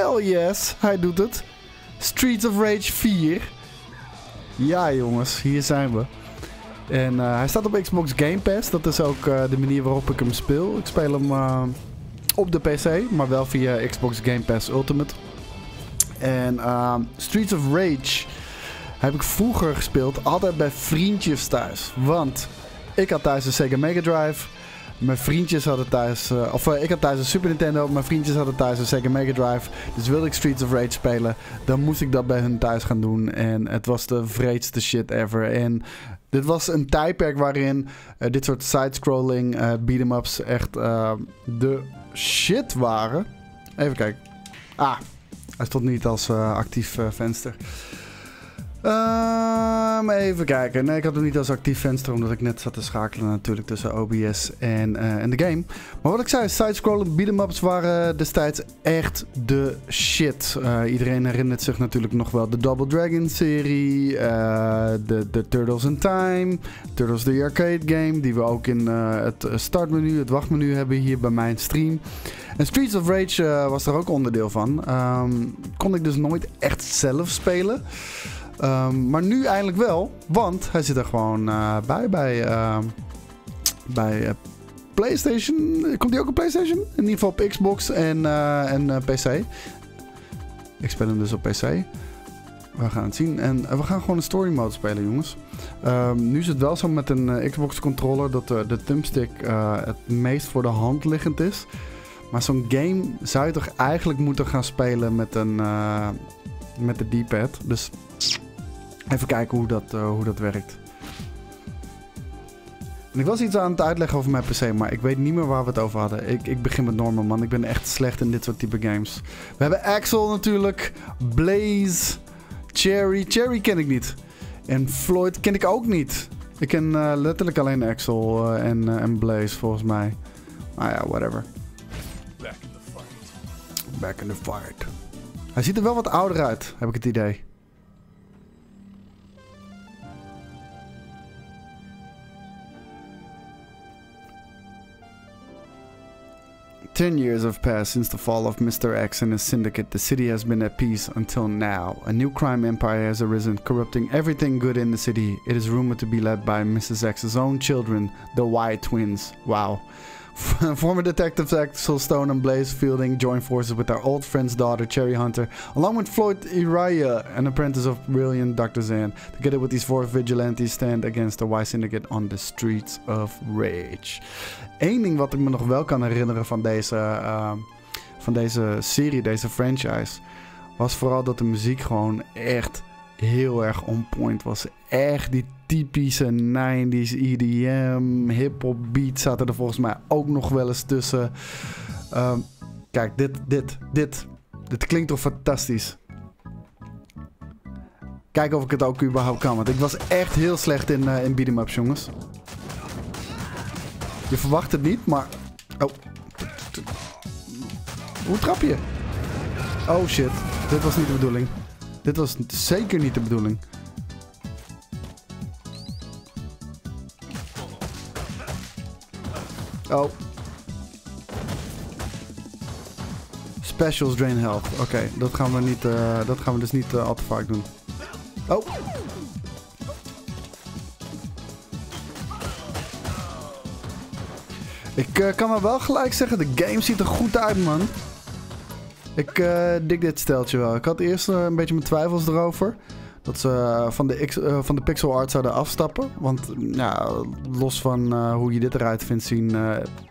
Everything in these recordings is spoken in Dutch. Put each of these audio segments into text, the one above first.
Hell yes. Hij doet het. Streets of Rage 4. Ja, jongens. Hier zijn we. En eh, hij staat op Xbox Game Pass. Dat is ook eh, de manier waarop ik hem speel. Ik speel hem eh, op de PC, maar wel via Xbox Game Pass Ultimate. En Streets of Rage heb ik vroeger gespeeld, altijd bij vriendjes thuis. Want ik had thuis een Sega Mega Drive. Mijn vriendjes hadden thuis, uh, of uh, ik had thuis een Super Nintendo. Mijn vriendjes hadden thuis een Sega Mega Drive. Dus wilde ik Streets of Rage spelen, dan moest ik dat bij hun thuis gaan doen. En het was de vreedste shit ever. En dit was een tijdperk waarin uh, dit soort side-scrolling beat-em-ups echt de shit waren. Even kijken. Ah, hij stond niet als actief venster. Um, even kijken. Nee, ik had hem niet als actief venster, omdat ik net zat te schakelen natuurlijk tussen OBS en, uh, en de game. Maar wat ik zei, side-scrolling beat'em-ups waren destijds echt de shit. iedereen herinnert zich natuurlijk nog wel de Double Dragon serie, de, de Turtles in Time, Turtles the Arcade game, die we ook in het startmenu, het wachtmenu hebben hier bij mijn stream. En Streets of Rage was er ook onderdeel van. Um, kon ik dus nooit echt zelf spelen. Um, maar nu eindelijk wel, want hij zit er gewoon uh, bij bij, uh, bij uh, PlayStation. Komt hij ook op PlayStation? In ieder geval op Xbox en, en PC. Ik speel hem dus op PC. We gaan het zien. En we gaan gewoon een story mode spelen, jongens. Um, nu is het wel zo met een Xbox controller dat de, thumbstick het meest voor de hand liggend is. Maar zo'n game zou je toch eigenlijk moeten gaan spelen met, een, met de D-pad. Dus even kijken hoe dat, uh, hoe dat werkt. En ik was iets aan het uitleggen over mijn PC, maar ik weet niet meer waar we het over hadden. Ik, ik begin met Norman, man. Ik ben echt slecht in dit soort type games. We hebben Axel natuurlijk, Blaze, Cherry. Cherry ken ik niet. En Floyd ken ik ook niet. Ik ken uh, letterlijk alleen Axel en, en Blaze, volgens mij. Nou ja, whatever. Back in the fight. Hij ziet er wel wat ouder uit, heb ik het idee. Ten years have passed since the fall of Mr. X and his syndicate. The city has been at peace until now. A new crime empire has arisen, corrupting everything good in the city. It is rumored to be led by Mrs. X's own children, the White Twins. Wow. Former detectives Axel Stone and Blaze Fielding join forces with their old friend's daughter, Cherry Hunter, along with Floyd Uriah, an apprentice of brilliant Dr. Zan. Together with these four vigilantes stand against the Y Syndicate on the streets of rage. Eén ding wat ik me nog wel kan herinneren van deze, uh, van deze serie, deze franchise, was vooral dat de muziek gewoon echt heel erg on point was. Echt die typische 90s EDM, hip-hop beats zaten er volgens mij ook nog wel eens tussen. Um, kijk, dit, dit, dit. Dit klinkt toch fantastisch. Kijk of ik het ook überhaupt kan. Want ik was echt heel slecht in, uh, in beat'em ups, jongens. Je verwacht het niet, maar... Oh. Hoe trap je? Oh shit. Dit was niet de bedoeling. Dit was zeker niet de bedoeling. Oh. Specials drain health. Oké, dat gaan we niet. Uh, dat gaan we dus niet uh, al te vaak doen. Oh. Ik uh, kan maar wel gelijk zeggen, de game ziet er goed uit, man. Ik uh, dik dit steltje wel. Ik had eerst uh, een beetje mijn twijfels erover. Dat ze uh, van, de van de pixel art zouden afstappen. Want ja, los van hoe je dit eruit vindt zien...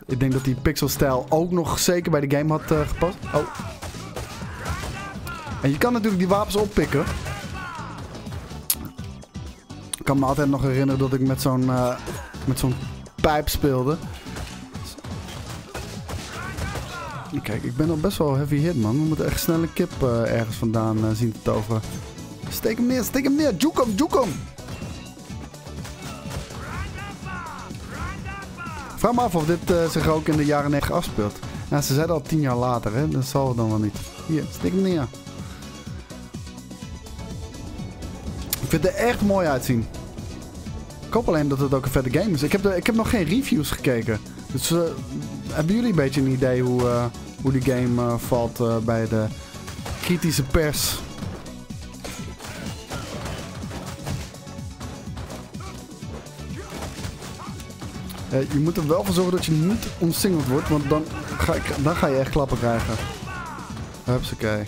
ik denk dat die pixelstijl ook nog zeker bij de game had gepast. Oh. En je kan natuurlijk die wapens oppikken. Ik kan me altijd nog herinneren dat ik met zo'n met zo'n pijp speelde. Kijk, ik ben al best wel heavy hit, man. We moeten echt snel een kip uh, ergens vandaan uh, zien te toveren. Steek hem neer, steek hem neer. Juke hem, juke hem. Vraag me af of dit uh, zich ook in de jaren 90 afspeelt. Nou, ze zeiden al tien jaar later, hè. Dat zal dan wel niet. Hier, steek hem neer. Ik vind het er echt mooi uitzien. Ik hoop alleen dat het ook een vette game is. Ik heb, de, ik heb nog geen reviews gekeken. Dus hebben jullie een beetje een idee hoe, eh, hoe die game eh, valt eh, bij de kritische pers? je moet er wel voor zorgen dat je niet onsingeld wordt, want dan ga, ik, dan ga je echt klappen krijgen. Hupsakee.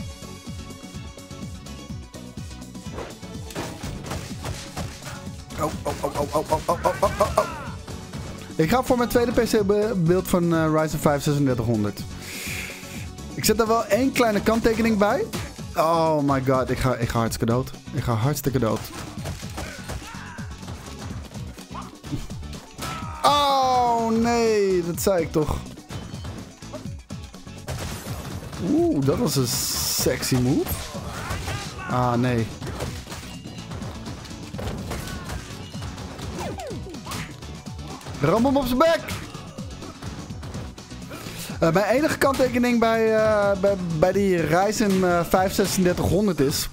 Oh, oh, oh, oh, oh, oh, oh, oh. Ik ga voor mijn tweede PC-beeld van uh, Ryzen 5 3600. Ik zet daar wel één kleine kanttekening bij. Oh my god, ik ga, ik ga hartstikke dood. Ik ga hartstikke dood. Oh nee, dat zei ik toch. Oeh, dat was een sexy move. Ah nee. Ram op zijn bek! Uh, mijn enige kanttekening bij, uh, bij, die Ryzen uh, 5 3600 is...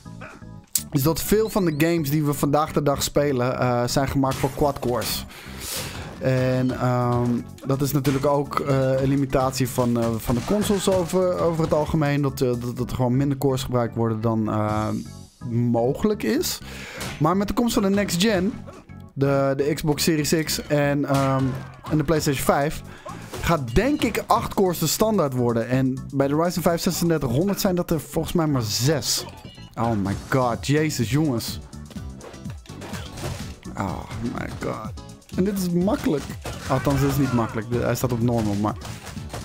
is dat veel van de games die we vandaag de dag spelen... Uh, zijn gemaakt voor quad-cores. En um, dat is natuurlijk ook een limitatie van, van de consoles over, over het algemeen. Dat, dat, dat er gewoon minder cores gebruikt worden dan mogelijk is. Maar met de komst van de next gen de, de Xbox Series X en, um, en de PlayStation 5 gaat denk ik 8 cores de standaard worden. En bij de Ryzen 5 3600 zijn dat er volgens mij maar 6. Oh my god, jezus jongens. Oh my god. En dit is makkelijk. Althans, dit is niet makkelijk. Hij staat op normal, maar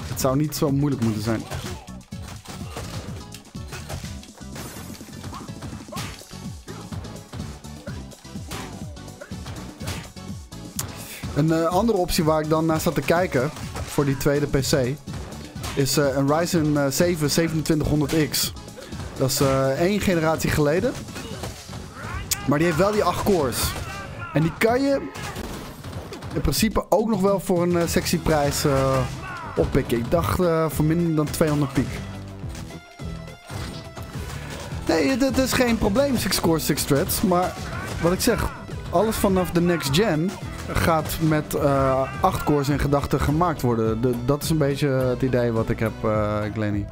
het zou niet zo moeilijk moeten zijn. Een uh, andere optie waar ik dan naar zat te kijken voor die tweede PC is uh, een Ryzen uh, 7 2700X. Dat is één generatie geleden. Maar die heeft wel die 8 cores. En die kan je in principe ook nog wel voor een sexy prijs oppikken. Ik dacht voor minder dan 200 piek. Nee, dat is geen probleem, 6 cores, 6 threads. Maar wat ik zeg, alles vanaf de next gen gaat met uh, acht cores in gedachten gemaakt worden. De, dat is een beetje het idee wat ik heb, uh, Glenny.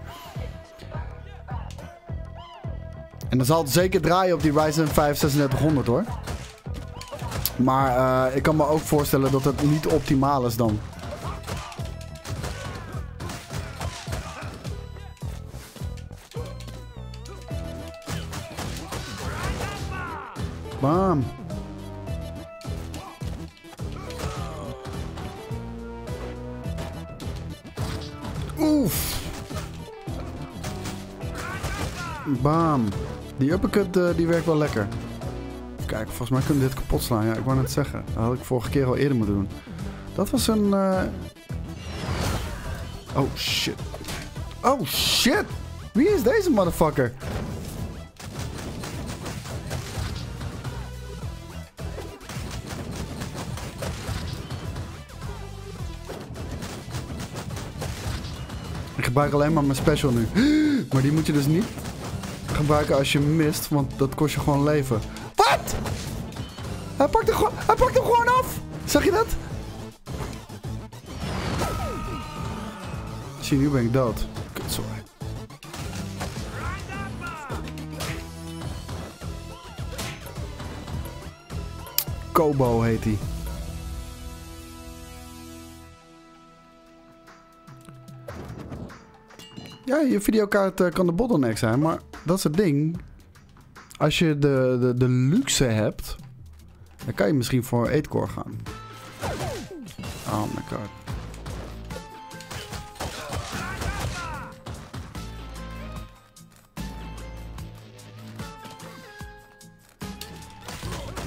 En dan zal het zeker draaien op die Ryzen 5 3600 hoor. Maar uh, ik kan me ook voorstellen dat het niet optimaal is dan. Bam. Bam. Die uppercut uh, die werkt wel lekker. Kijken, volgens mij kunnen we dit kapot slaan. Ja, ik wou net zeggen. Dat had ik vorige keer al eerder moeten doen. Dat was een... Uh... Oh, shit. Oh, shit. Wie is deze motherfucker? Ik gebruik alleen maar mijn special nu. Maar die moet je dus niet gebruiken als je mist, want dat kost je gewoon leven. Wat? Hij pakt hem gewoon, hij pakt hem gewoon af. Zag je dat? Zie, nu ben ik dood. Kut, sorry. Kobo heet hij. Ja, je videokaart uh, kan de bottleneck zijn, maar dat is het ding. Als je de, de, de luxe hebt, dan kan je misschien voor 8-core gaan. Oh my god.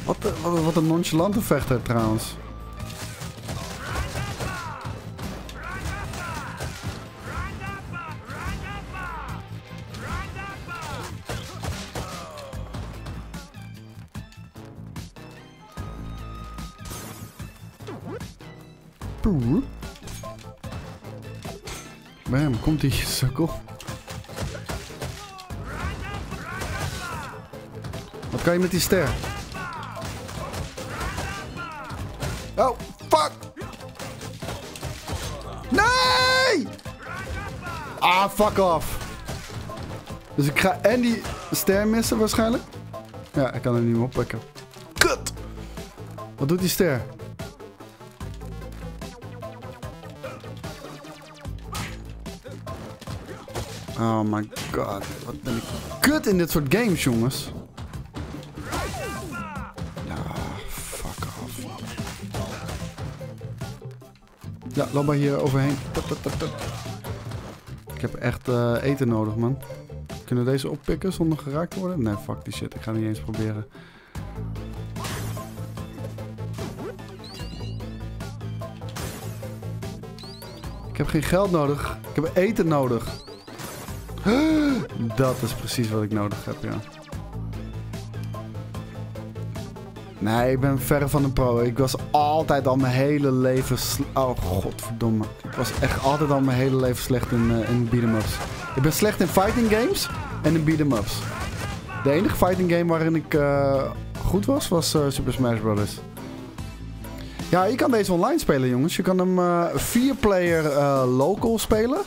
Wat, wat een nonchalante vechter trouwens. Bam, komt die sukkel. Wat kan je met die ster? Oh, fuck! Nee! Ah, fuck off. Dus ik ga en die ster missen waarschijnlijk. Ja, ik kan hem niet meer oppakken. Kut! Wat doet die ster? Oh my god. Wat ben ik kut in dit soort games, jongens. Ja, fuck off. Ja, loop maar hier overheen. Ik heb echt eh, eten nodig, man. Kunnen we deze oppikken zonder geraakt te worden? Nee, fuck die shit. Ik ga niet eens proberen. Ik heb geen geld nodig. Ik heb eten nodig. Dat is precies wat ik nodig heb, ja. Nee, ik ben verre van een pro. Ik was altijd al mijn hele leven... Oh, godverdomme. Ik was echt altijd al mijn hele leven slecht in, eh, in beat-em-ups. Ik ben slecht in fighting games en in beat-em-ups. De enige fighting game waarin ik eh, goed was, was eh, Super Smash Bros. Ja, je kan deze online spelen, jongens. Je kan hem eh vier player eh, local spelen.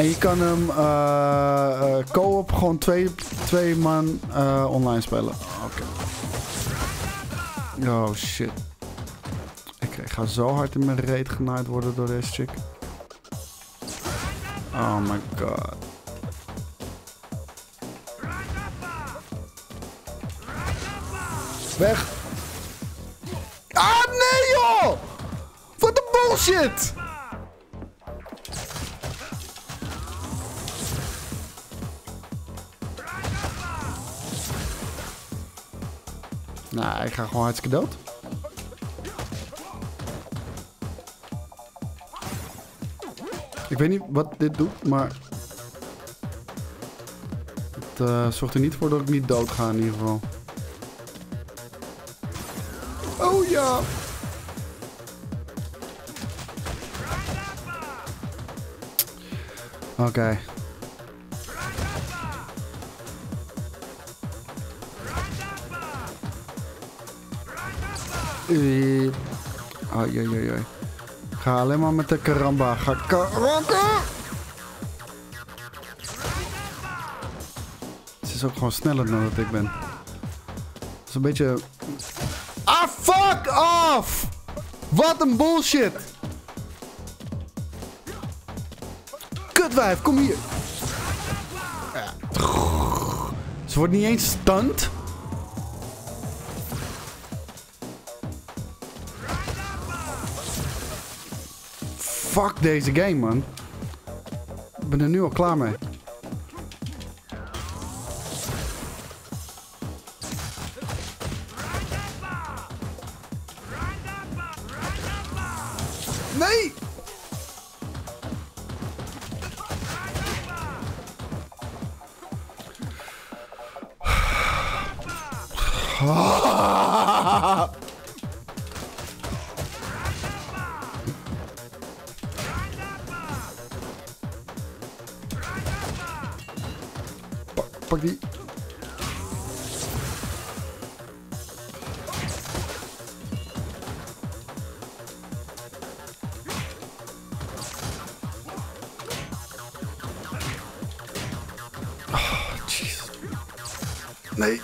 En je kan hem eh, eh, co-op gewoon twee, twee man eh, online spelen. Oké. Oh shit. Ik, ik ga zo hard in mijn reet genaaid worden door deze chick. Oh my god. Weg! Ah nee joh! Wat een bullshit! Nou, ik ga gewoon hartstikke dood. Ik weet niet wat dit doet, maar... Het eh, zorgt er niet voor dat ik niet dood ga in ieder geval. Oh ja! Oké. Oei, oei. Ga alleen maar met de karamba. Ga karamba! Ze is ook gewoon sneller dan dat ik ben. Dat is een beetje... Ah, fuck off! Wat een bullshit! Kutwijf, kom hier! Ze wordt niet eens stunt. Fuck deze game, man. Ik ben er nu al klaar mee. Nee! Oh, jeez. Nee.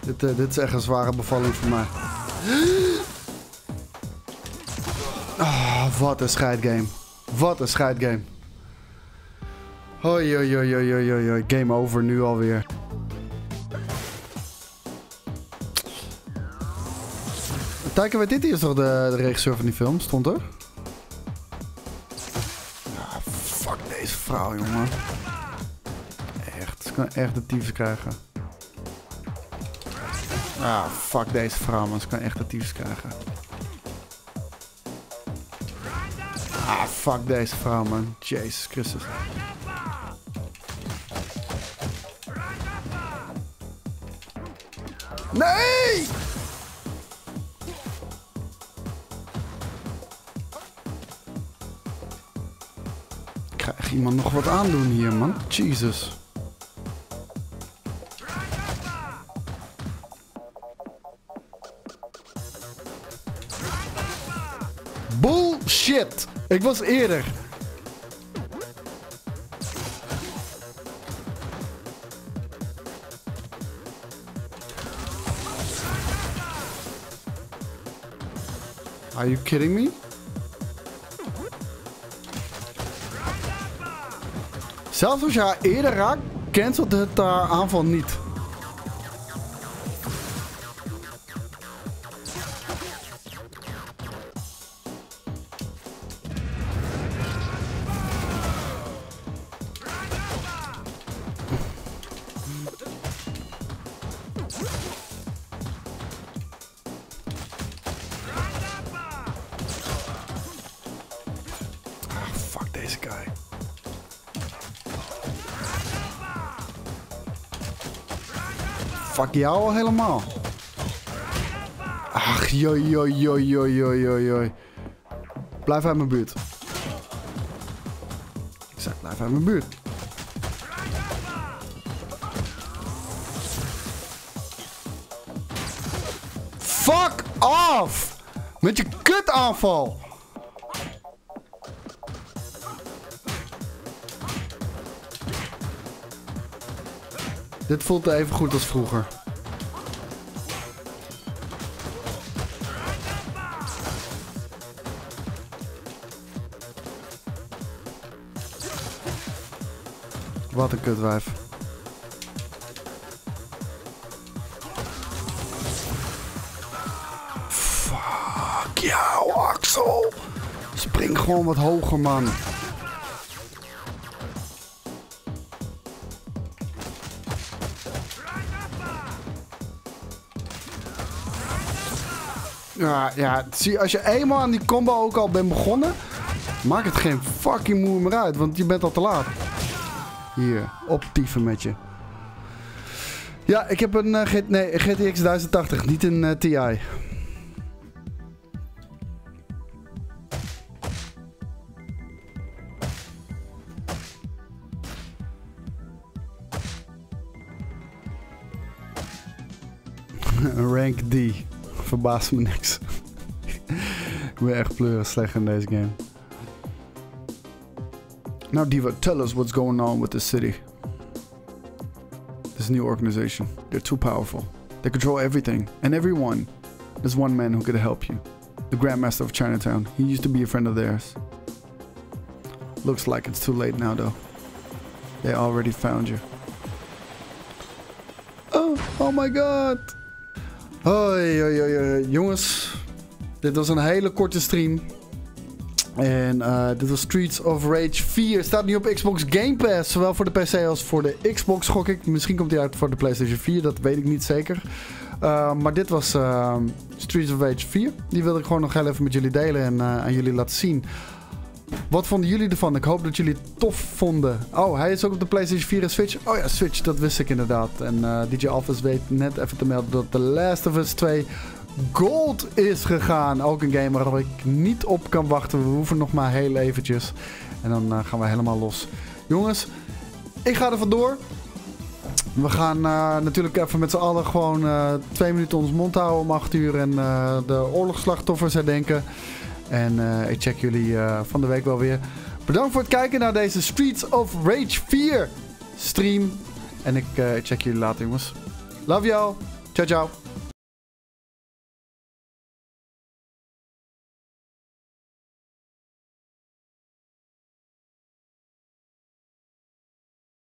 Dit, eh, dit is echt een zware bevalling voor mij. Ah, wat een scheidgame. Wat een scheidgame. Hoi, hoi, hoi, hoi, hoi, hoi. Game over nu alweer. Taika Waititi is toch de, de regisseur van die film? Stond er? Fuck deze vrouw, jongen. Echt, ze kan echt de tyfus krijgen. Ah, fuck deze vrouw, man. Ze kan echt de tyfus krijgen. Ah, fuck deze vrouw, man. Jezus Christus. Nee! iemand nog wat aandoen hier, man. Jesus. Bullshit. Ik was eerder. Are you kidding me? Zelfs als je eerder raakt, cancelt het aanval niet. Ah, fuck deze guy. Fuck jou al helemaal. Ach, joi, joi, joi, joi, joi, joi. Blijf uit mijn buurt. Ik zeg, blijf uit mijn buurt. Fuck off! Met je kutaanval! Dit voelt even goed als vroeger. Wat een kutwijf. Fuck jou, Axel. Spring gewoon wat hoger, man. Ja, ja, zie, als je eenmaal aan die combo ook al bent begonnen, maakt het geen fucking moe meer uit, want je bent al te laat. Hier, optieven met je. Ja, ik heb een eh, G GTX 1080, niet een eh, TI. Rank D. Verbaast me niks. ik ben echt pleurig slecht in deze game. Now Diva, tell us what's going on with the city. This new organization. They're too powerful. They control everything and everyone. There's one man who could help you. The Grandmaster of Chinatown. He used to be a friend of theirs. Looks like it's too late now though. They already found you. Oh, oh my god. Hoi, hoi, hoi, jongens. Dit was een hele korte stream. En eh, dit was Streets of Rage 4. Staat nu op Xbox Game Pass. Zowel voor de PC als voor de Xbox, gok ik. Misschien komt hij uit voor de PlayStation 4. Dat weet ik niet zeker. Uh, maar dit was uh, Streets of Rage 4. Die wilde ik gewoon nog heel even met jullie delen en aan jullie laten zien. Wat vonden jullie ervan? Ik hoop dat jullie het tof vonden. Oh, hij is ook op de PlayStation 4 en Switch. Oh ja, Switch, dat wist ik inderdaad. En uh, DJ Alphas weet net even te melden dat The Last of Us 2 Gold is gegaan. Ook een game waar ik niet op kan wachten. We hoeven nog maar heel eventjes. En dan uh, gaan we helemaal los. Jongens, ik ga er vandoor. We gaan uh, natuurlijk even met z'n allen gewoon uh, twee minuten ons mond houden om 8 uur. En de oorlogsslachtoffers herdenken. En ik check jullie van de week wel weer. Bedankt voor het kijken naar deze Streets of Rage 4 stream. En ik check jullie later jongens. Love y'all. Ciao ciao.